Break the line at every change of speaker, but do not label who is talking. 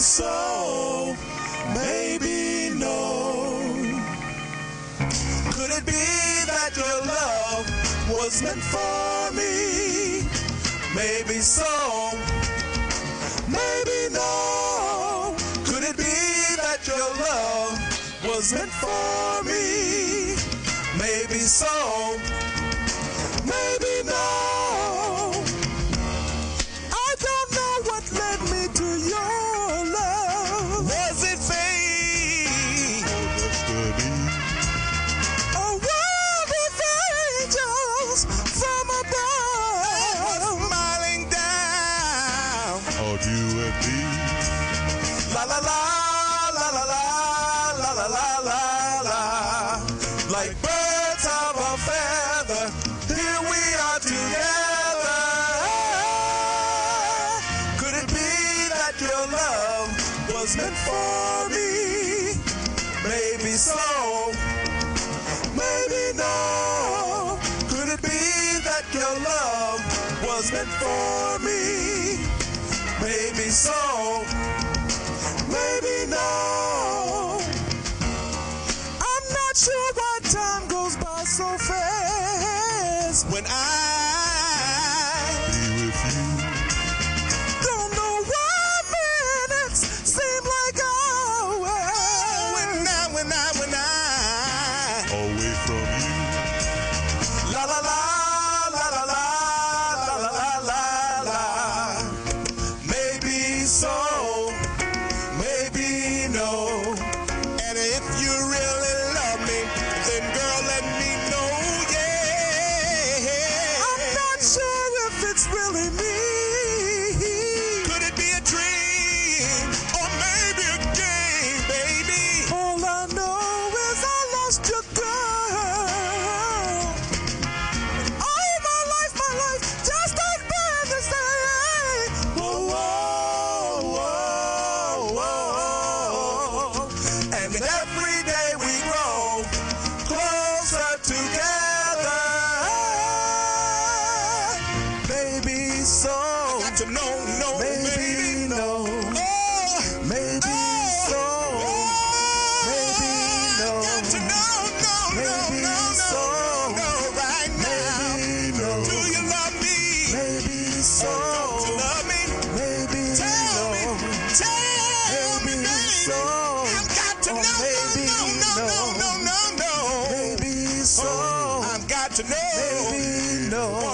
so, maybe
no.
Could it be that your love was meant for me? Maybe so,
maybe no.
Could it be that your love was meant for me? Maybe so,
on you and me.
La la la, la la la, la la la la la. Like birds of a feather, here we are together. Could it be that your love was meant for me? Maybe so.
so fast
when I
so. I got
to know, no, maybe, maybe no. Oh, maybe oh, so. Oh, maybe no. Got to know, no, maybe no, no, so. no, no, right now. Maybe
no. Do
you love me? Maybe
so. Oh, don't you love
me?
Maybe tell no. me,
tell maybe me, baby. So. I've got to know, maybe no, no, no, no, no, no, no. Maybe
so. Oh, I've
got to know. Maybe no.